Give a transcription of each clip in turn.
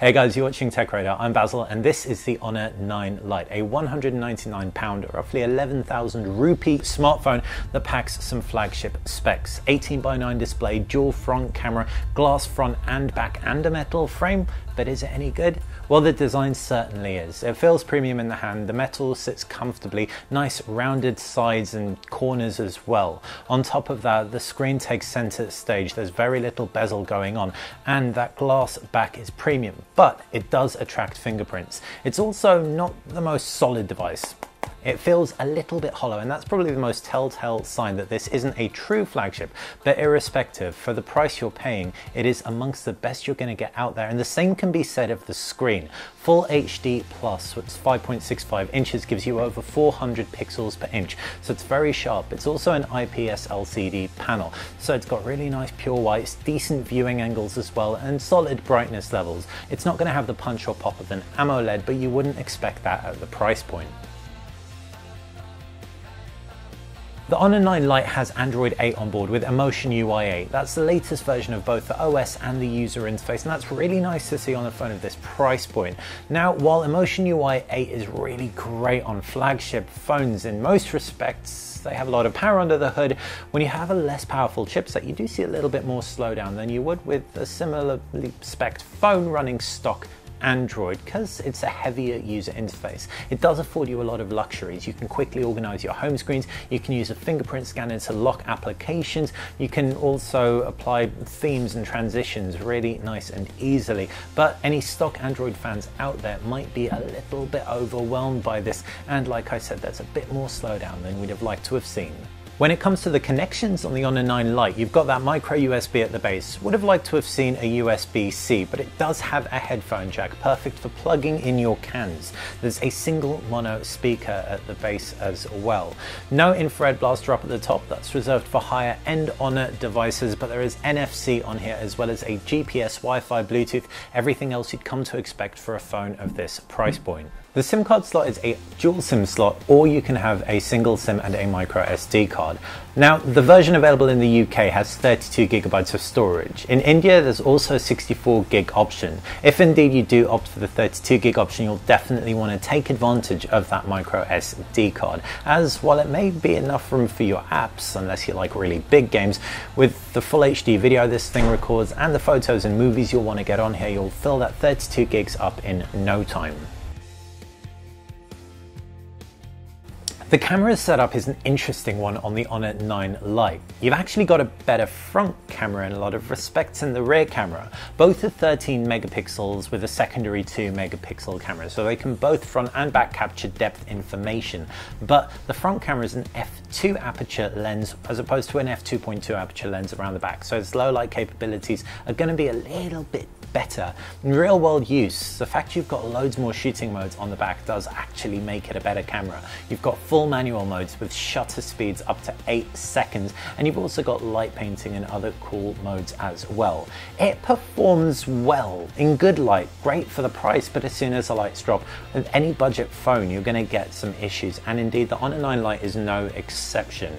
Hey guys, you're watching TechRadar. I'm Basil, and this is the Honor 9 Lite, a 199 pound, roughly 11,000 rupee smartphone that packs some flagship specs. 18 by 9 display, dual front camera, glass front and back, and a metal frame. But is it any good? Well, the design certainly is. It feels premium in the hand, the metal sits comfortably, nice rounded sides and corners as well. On top of that, the screen takes center stage, there's very little bezel going on, and that glass back is premium, but it does attract fingerprints. It's also not the most solid device. It feels a little bit hollow and that's probably the most telltale sign that this isn't a true flagship, but irrespective, for the price you're paying, it is amongst the best you're gonna get out there and the same can be said of the screen. Full HD Plus, which is 5.65 inches, gives you over 400 pixels per inch, so it's very sharp. It's also an IPS LCD panel, so it's got really nice pure whites, decent viewing angles as well, and solid brightness levels. It's not gonna have the punch or pop of an AMOLED, but you wouldn't expect that at the price point. The Honor 9 Lite has Android 8 on board with Emotion UI 8. That's the latest version of both the OS and the user interface, and that's really nice to see on a phone of this price point. Now, while Emotion UI 8 is really great on flagship phones in most respects, they have a lot of power under the hood. When you have a less powerful chipset, you do see a little bit more slowdown than you would with a similarly spec phone running stock Android because it's a heavier user interface. It does afford you a lot of luxuries. You can quickly organize your home screens. You can use a fingerprint scanner to lock applications. You can also apply themes and transitions really nice and easily. But any stock Android fans out there might be a little bit overwhelmed by this. And like I said, there's a bit more slowdown than we'd have liked to have seen. When it comes to the connections on the Honor 9 Lite, you've got that micro USB at the base. Would have liked to have seen a USB-C, but it does have a headphone jack, perfect for plugging in your cans. There's a single mono speaker at the base as well. No infrared blaster up at the top, that's reserved for higher end Honor devices, but there is NFC on here as well as a GPS, Wi-Fi, Bluetooth, everything else you'd come to expect for a phone of this price point. The SIM card slot is a dual SIM slot, or you can have a single SIM and a micro SD card. Now, the version available in the UK has 32 gigabytes of storage. In India, there's also a 64 gig option. If indeed you do opt for the 32 gig option, you'll definitely want to take advantage of that micro SD card, as while it may be enough room for your apps, unless you like really big games, with the full HD video this thing records and the photos and movies you'll want to get on here, you'll fill that 32 gigs up in no time. The camera setup is an interesting one on the Honor 9 Lite. You've actually got a better front camera in a lot of respects than the rear camera. Both are 13 megapixels with a secondary 2 megapixel camera, so they can both front and back capture depth information. But the front camera is an f2 aperture lens as opposed to an f2.2 aperture lens around the back, so its low light capabilities are going to be a little bit better. In real world use, the fact you've got loads more shooting modes on the back does actually make it a better camera. You've got full manual modes with shutter speeds up to 8 seconds, and you've also got light painting and other cool modes as well. It performs well in good light, great for the price, but as soon as the lights drop, with any budget phone, you're going to get some issues, and indeed the Honor 9 Lite is no exception.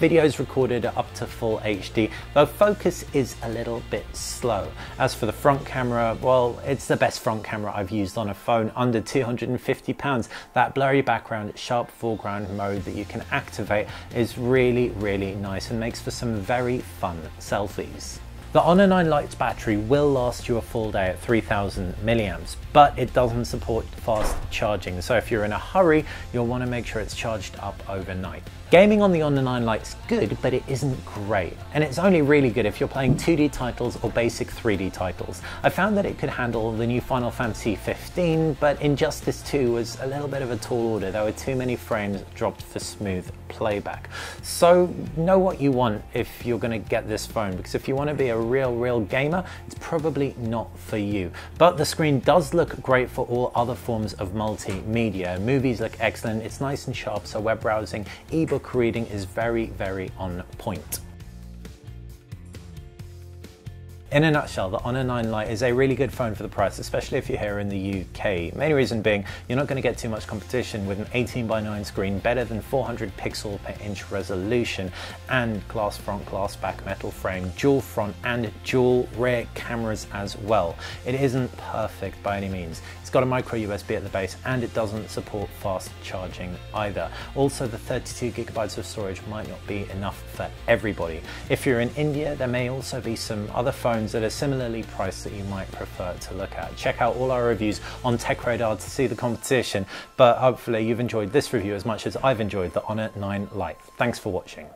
Videos recorded up to full HD, though focus is a little bit slow. As for the front camera, well, it's the best front camera I've used on a phone under 250 pounds. That blurry background, sharp foreground mode that you can activate is really, really nice and makes for some very fun selfies. The Honor 9 Lite's battery will last you a full day at 3000 milliamps, but it doesn't support fast charging. So if you're in a hurry, you'll want to make sure it's charged up overnight. Gaming on the Honor 9 Lite's good, but it isn't great. And it's only really good if you're playing 2D titles or basic 3D titles. I found that it could handle the new Final Fantasy 15, but Injustice 2 was a little bit of a tall order. There were too many frames dropped for smooth playback. So know what you want if you're gonna get this phone, because if you wanna be a real, real gamer, it's probably not for you. But the screen does look great for all other forms of multimedia. Movies look excellent, it's nice and sharp, so web browsing, ebook reading is very, very on point. In a nutshell, the Honor 9 Lite is a really good phone for the price, especially if you're here in the UK. Main reason being, you're not going to get too much competition with an 18 by 9 screen, better than 400 pixel per inch resolution, and glass front, glass back metal frame, dual front and dual rear cameras as well. It isn't perfect by any means. It's got a micro USB at the base and it doesn't support fast charging either. Also, the 32 gigabytes of storage might not be enough for everybody. If you're in India, there may also be some other phones that are similarly priced that you might prefer to look at. Check out all our reviews on TechRadar to see the competition, but hopefully you've enjoyed this review as much as I've enjoyed the Honor 9 Lite. Thanks for watching.